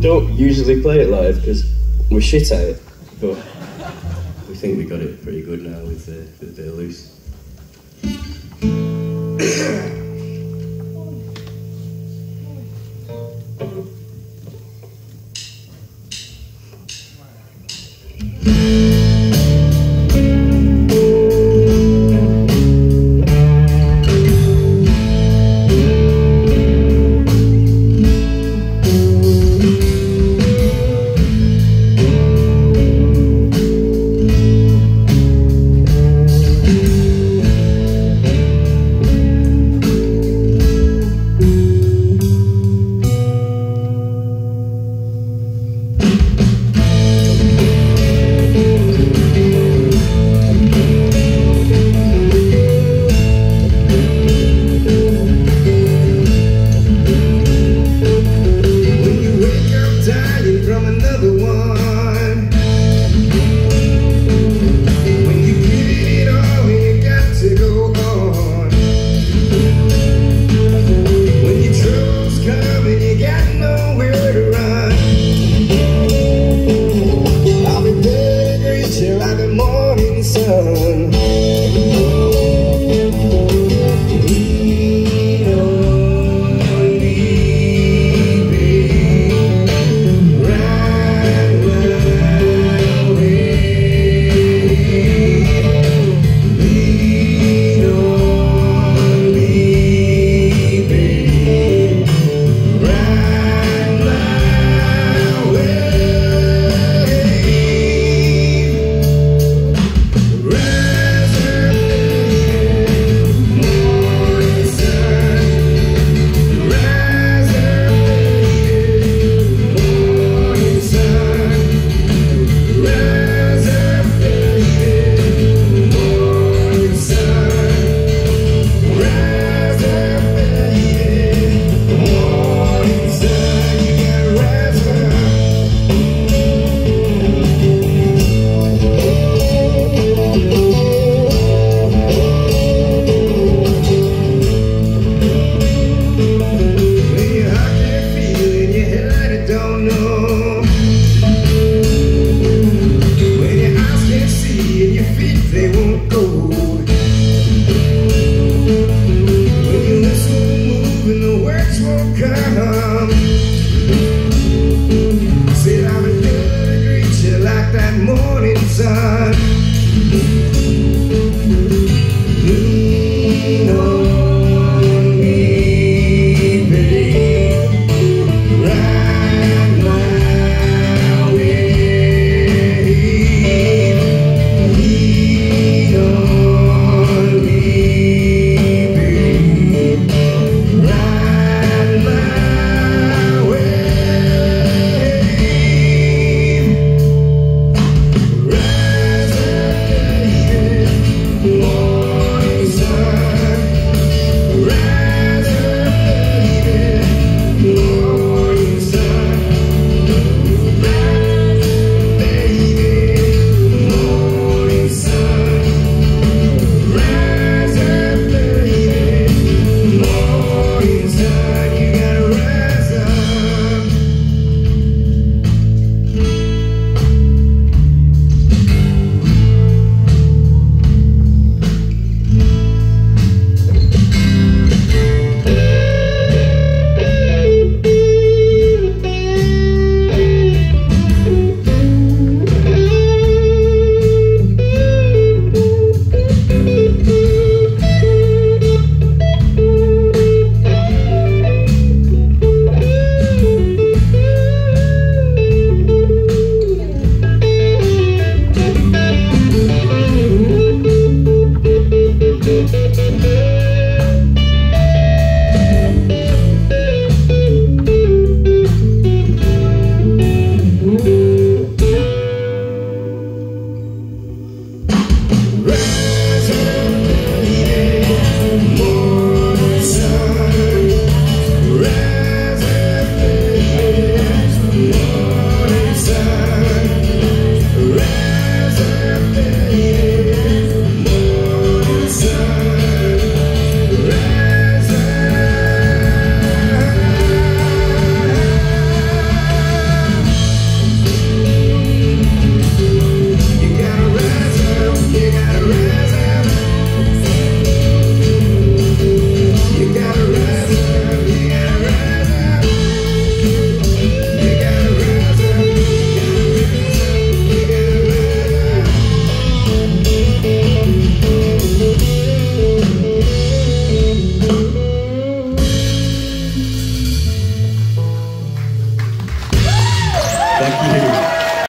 Don't usually play it live because we're shit at it, but we think we got it pretty good now with, the with a bit of loose.